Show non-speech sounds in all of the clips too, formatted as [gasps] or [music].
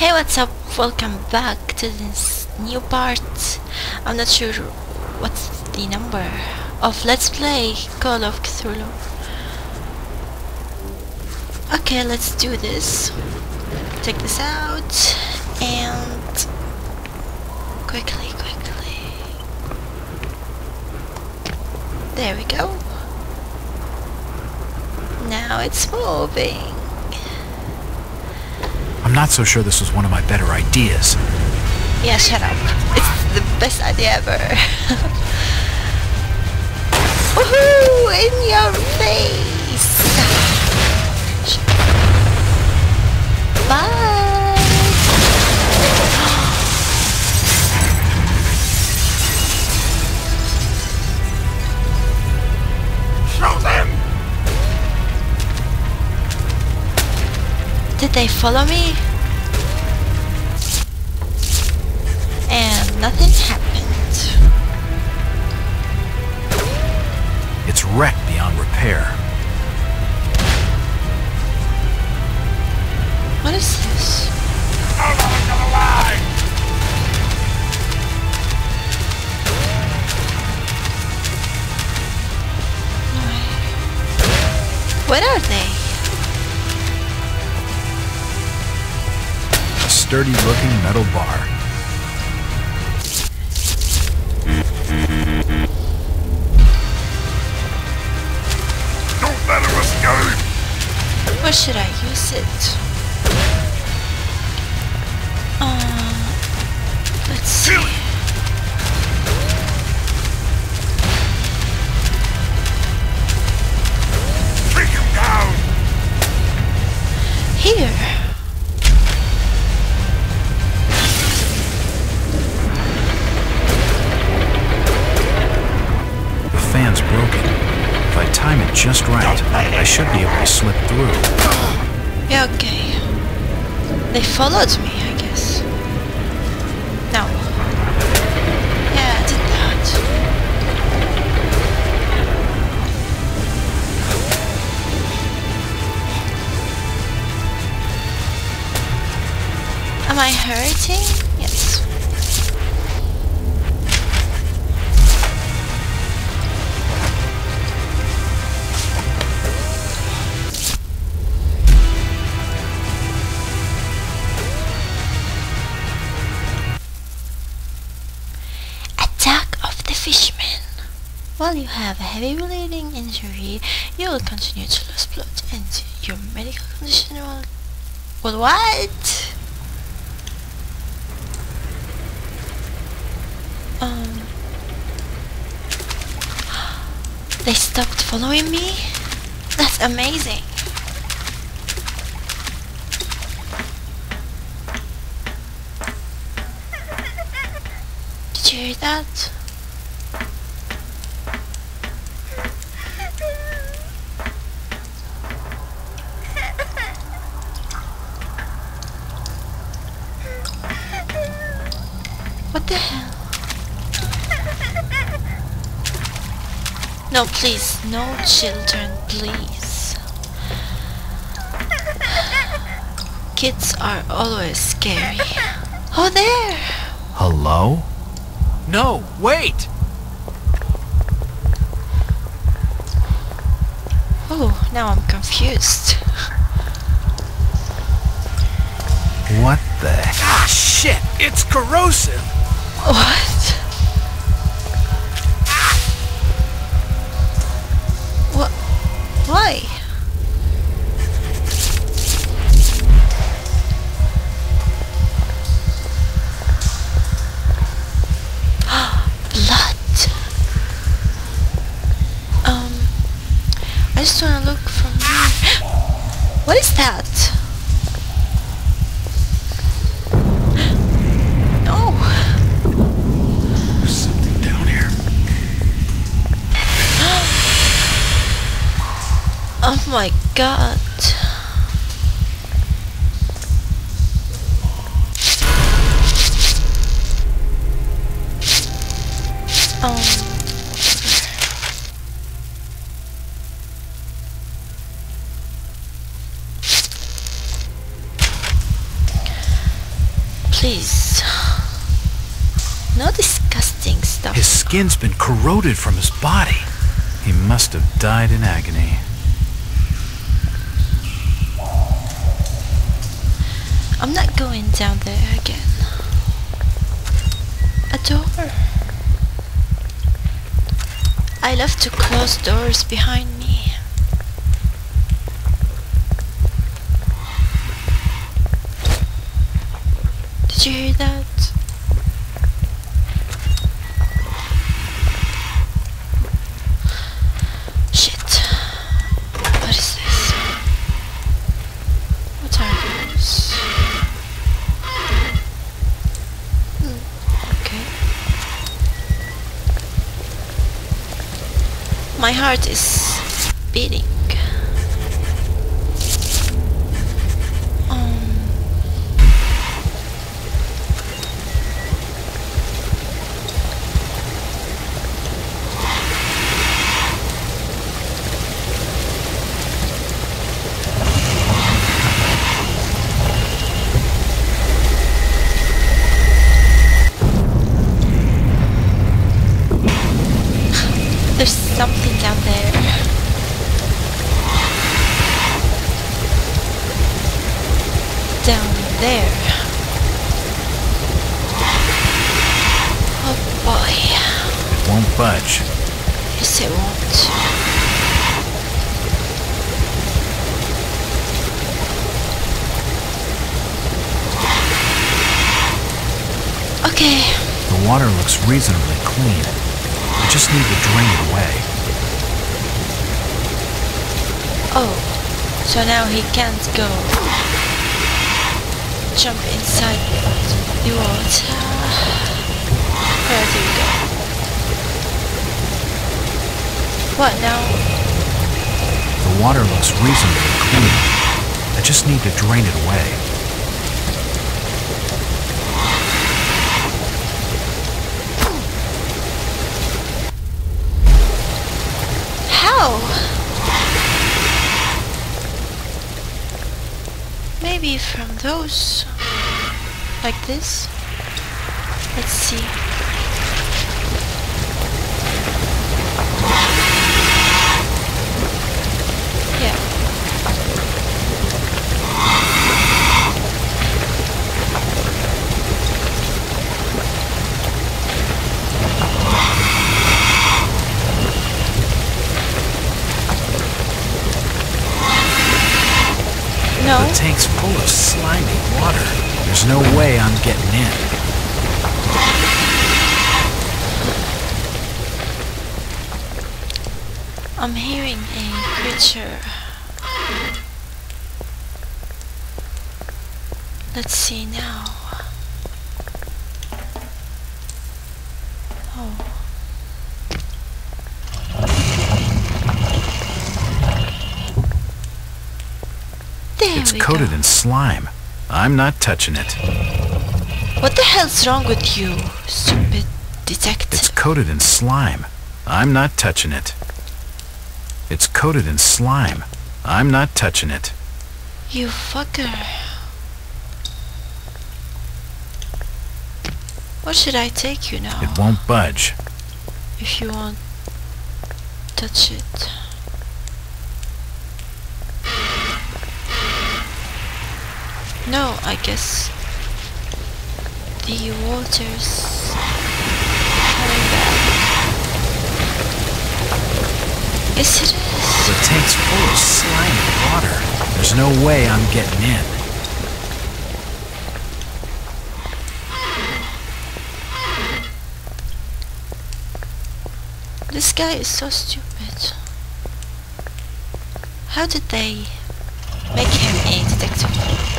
what's up? Welcome back to this new part. I'm not sure what's the number of Let's Play Call of Cthulhu. Okay, let's do this. Take this out and quickly, quickly. There we go. Now it's moving. I'm not so sure this was one of my better ideas. Yeah, shut up. It's the best idea ever. [laughs] Woohoo! In your face! Bye! Did they follow me? And nothing happened. It's wrecked beyond repair. What is this? How long am I sturdy looking metal bar. Don't let her escape! Where should I use it? Yeah, okay. They followed me, I guess. No. Yeah, I did that. Am I hurting? While you have a heavy bleeding injury, you will continue to lose blood and your medical condition will... Well, what? Um... They stopped following me? That's amazing. Did you hear that? What the hell? No, please, no children, please. Kids are always scary. Oh, there! Hello? No, wait! Oh, now I'm confused. What the Ah, shit! It's corrosive! What? What? Why? [gasps] Blood. Um, I just wanna look from here. [gasps] What is that? Oh my god. Um. Please. No disgusting stuff. His skin's been corroded from his body. He must have died in agony. I'm not going down there again. A door. I love to close doors behind me. Did you hear that? My heart is beating. There. Oh boy. It won't budge. Yes, it won't. Okay, The water looks reasonably clean. I just need to drain it away. oh, so now he can't go jump inside the water. Where do we go? What now? The water looks reasonably clean. I just need to drain it away. How? Maybe from those. Like this? Let's see. No. The tank's full of slimy water. There's no way I'm getting in. I'm hearing a creature. Let's see now. Oh. There It's coated go. in slime. I'm not touching it. What the hell's wrong with you, stupid detective? It's coated in slime. I'm not touching it. It's coated in slime. I'm not touching it. You fucker. Where should I take you now? It won't budge. If you won't touch it. No, I guess the water's coming back. Yes, it is. The tank's full of slimy water. There's no way I'm getting in. This guy is so stupid. How did they make him a detective?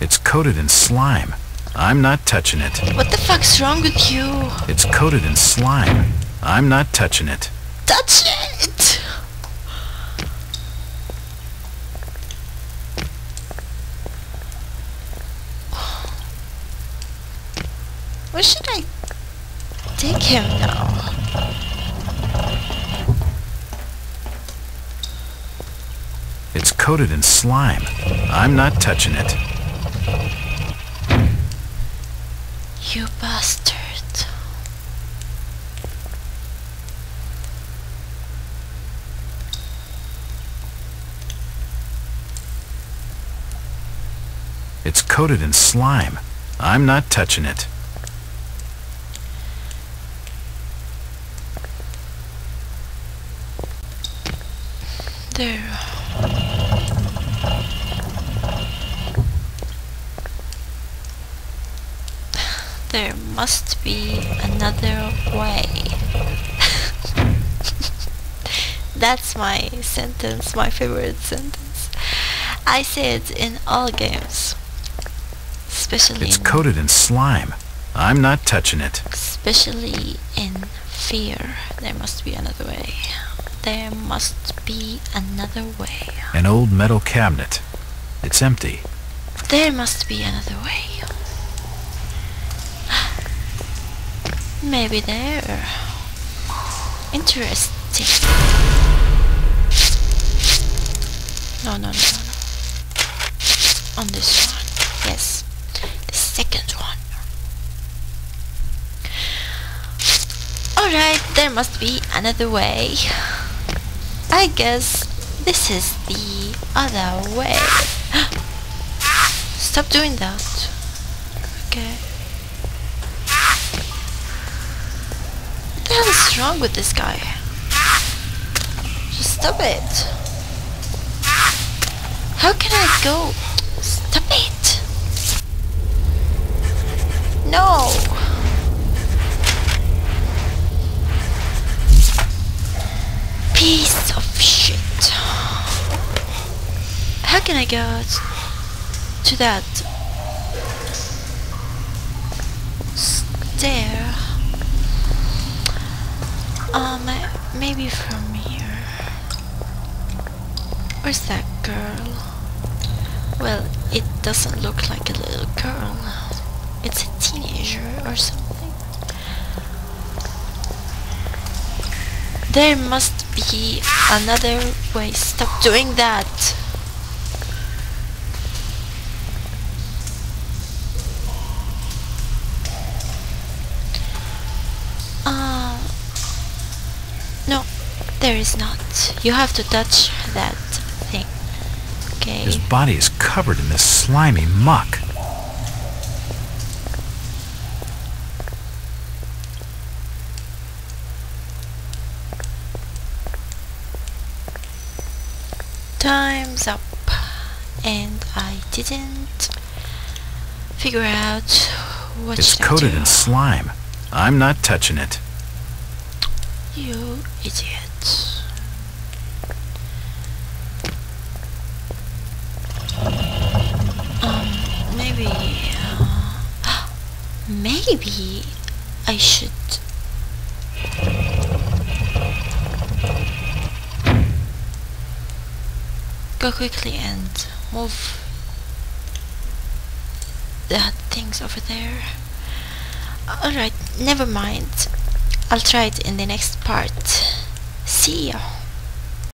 It's coated in slime. I'm not touching it. What the fuck's wrong with you? It's coated in slime. I'm not touching it. Touch it! Where should I take him now? It's coated in slime. I'm not touching it. You bastard. It's coated in slime. I'm not touching it. There. There must be another way. [laughs] That's my sentence, my favorite sentence. I say it in all games. Especially It's coated in slime. I'm not touching it. especially in fear. There must be another way. There must be another way. An old metal cabinet. It's empty. There must be another way. Maybe there. Interesting. No, no, no, no, no. On this one. Second one. Alright, there must be another way. I guess this is the other way. [gasps] Stop doing that. Okay. What the hell is wrong with this guy? Just stop it. How can I go? Stop it. No. Piece of shit. How can I get to that stair? Um, maybe from here. Where's that girl? Well, it doesn't look like a little girl. Teenager or something. There must be another way. Stop doing that. Uh, no, there is not. You have to touch that thing. Okay. His body is covered in this slimy muck. Time's up. And I didn't figure out what It's coated in slime. I'm not touching it. You idiot. Um, maybe. Uh, [gasps] maybe I should. Go quickly and move the things over there. Alright, never mind. I'll try it in the next part. See ya.